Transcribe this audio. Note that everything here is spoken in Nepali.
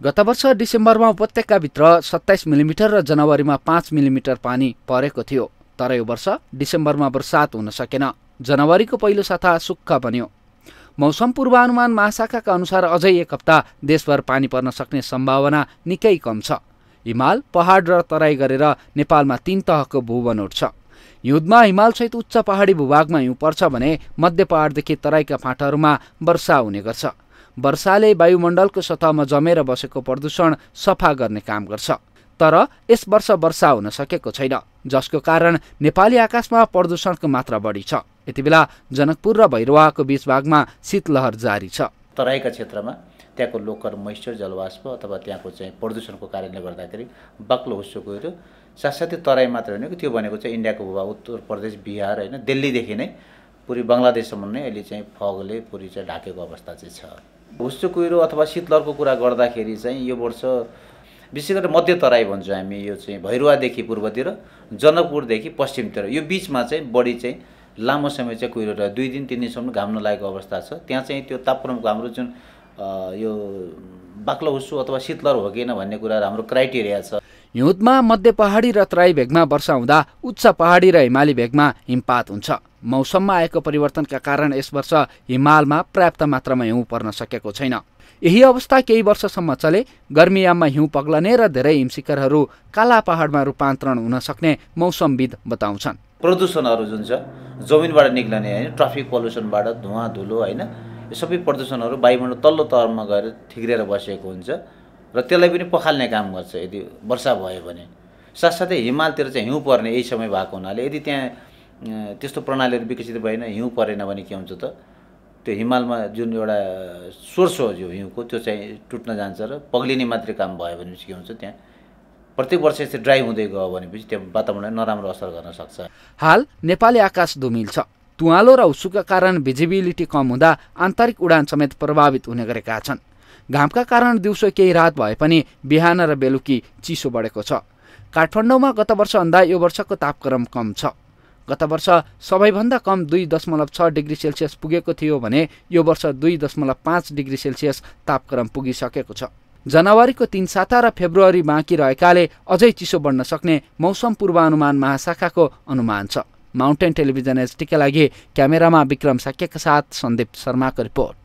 गत वर्ष डिसेम्बरमा उपत्यकाभित्र सत्ताइस मिलिमिटर र जनवरीमा पाँच मिलिमिटर पानी परेको थियो तर यो वर्ष डिसेम्बरमा वर्षात हुन सकेन। जनवरीको पहिलो साता सुक्ख बन्यो। मौसम पूर्वानुमान महाशाखाका अनुसार अझै एक हप्ता देशभर पानी पर्न सक्ने सम्भावना निकै कम छ। हिमाल पहाड र तराई गरेर नेपालमा तीन तहको भूबनोट छ। हिउँदमा हिमालसहित उच्च पहाडी भूभागमा हिउँ पर्छ भने मध्य पहाडदेखि तराईका फाँटहरूमा वर्षा हुने गर्छ। वर्षाले वायुमण्डलको सतहमा जमेर बसेको प्रदूषण सफा गर्ने काम गर्छ। तर यस वर्ष वर्षा हुन सकेको छैन जसको कारण नेपाली आकाशमा प्रदूषणको मात्रा बढी छ। यति बेला जनकपुर र भैरवाको बीच भागमा शीतलहर जारी छ। तराईका क्षेत्रमा त्यहाँको लोकल मोइस्चर जलवाष्प अथवा त्यहाँको चाहिँ प्रदूषणको कारणले गर्दाखेरि बाक्लो हुस्सो गहिरो साथसाथै तराई मात्र होइन त्यो भनेको चाहिँ इन्डियाको भूभाग उत्तर प्रदेश बिहार होइन दिल्लीदेखि नै पुरै बङ्गलादेशसम्म नै अहिले चाहिँ फगले पुरै चाहिँ ढाकेको अवस्था चाहिँ छ। हुस्सो कुहिरो अथवा शीतलहरको कुरा गर्दाखेरि चाहिँ यो वर्ष विशेष गरेर मध्य तराई भन्छौँ हामी यो चाहिँ भैरुवादेखि पूर्वतिर जनकपुरदेखि पश्चिमतिर। यो बिचमा चाहिँ बढी चाहिँ लामो समय चाहिँ कुहिरो रह्यो। दुई दिन तिन दिनसम्म घाम नलागेको अवस्था छ। त्यहाँ चाहिँ त्यो तापक्रमको हाम्रो जुन यो बाक्लो हुस्सु अथवा शीतलहर हो कि भन्ने कुरा हाम्रो क्राइटेरिया छ। हिउँदमा मध्य पहाडी र तराई भेगमा वर्षा हुँदा उच्च पहाडी र हिमाली भेगमा हिमपात हुन्छ। मौसममा आएको परिवर्तनका कारण यस वर्ष हिमालमा पर्याप्त मात्रामा हिउँ पर्न सकेको छैन। यही अवस्था केही वर्षसम्म चले गर्मीयाममा हिउँ पग्लने र धेरै हिमशिखरहरू काला पहाडमा रूपान्तरण हुन सक्ने मौसमविद बताउँछन्। प्रदूषणहरू जुन छ जमिनबाट निक्लने होइन ट्राफिक पल्युसनबाट धुवा धुलो होइन यो सबै प्रदूषणहरू वायुमण्डल तल्लो तहमा गएर ठिग्रिएर बसेको हुन्छ र त्यसलाई पनि पखाल्ने काम गर्छ। यदि वर्षा भयो भने साथसाथै हिमालतिर चाहिँ हिउँ पर्ने यही समय भएको हुनाले यदि त्यहाँ त्यस्तो प्रणालीहरू विकसित भएन हिउँ परेन भने के हुन्छ त? त्यो हिमालमा जुन एउटा सोर्स हो जो हिउँको त्यो चाहिँ टुट्न जान्छ र पग्लिने मात्रै काम भयो भने के हुन्छ त्यहाँ? प्रत्येक वर्ष यस्तो ड्राई हुँदै गयो भनेपछि त्यो वातावरणलाई नराम्रो असर गर्न सक्छ। हाल नेपाली आकाश धुमिल छ। तुवालो र उसुका कारण भिजिबिलिटी कम हुँदा आन्तरिक उडान समेत प्रभावित हुने गरेका छन्। घामका कारण दिउँसो केही रात भए पनि बिहान र बेलुकी चिसो बढेको छ। काठमाडौँमा गत वर्षभन्दा यो वर्षको तापक्रम कम छ। गत वर्ष सबैभन्दा कम दुई दशमलव छ डिग्री सेल्सियस पुगेको थियो भने यो वर्ष दुई दशमलव पाँच डिग्री सेल्सियस तापक्रम पुगिसकेको छ। जनवरीको तीन साता र फेब्रुअरी बाँकी रहेकाले अझै चिसो बढ्न सक्ने मौसम पूर्वानुमान महाशाखाको अनुमान छ। माउन्टेन टेलिभिजन एचटीका लागि क्यामेरामा विक्रम साक्यका साथ सन्दीप शर्माको रिपोर्ट।